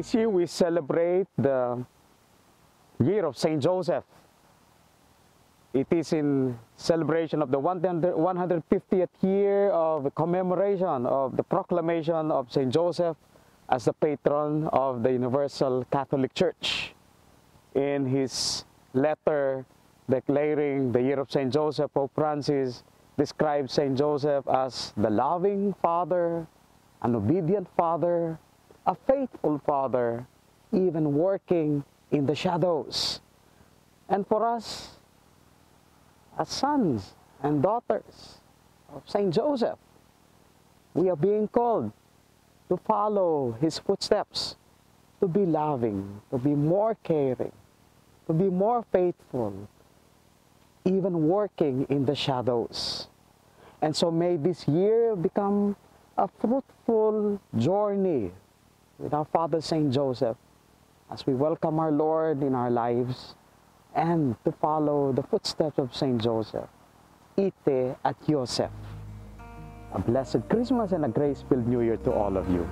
This year we celebrate the year of Saint Joseph. It is in celebration of the 150th year of commemoration of the proclamation of Saint Joseph as the patron of the Universal Catholic Church. In his letter declaring the year of Saint Joseph, Pope Francis describes Saint Joseph as the loving father, an obedient father, a faithful father, even working in the shadows. And for us, as sons and daughters of Saint Joseph, we are being called to follow his footsteps, to be loving, to be more caring, to be more faithful, even working in the shadows. And so may this year become a fruitful journey with our Father Saint Joseph as we welcome our Lord in our lives and to follow the footsteps of Saint Joseph. Ite at Yosef. A blessed Christmas and a grace-filled New Year to all of you.